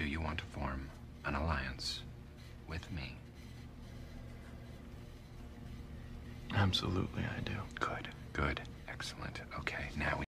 do you want to form an alliance with me? Absolutely, I do. Good, good, excellent. Okay, now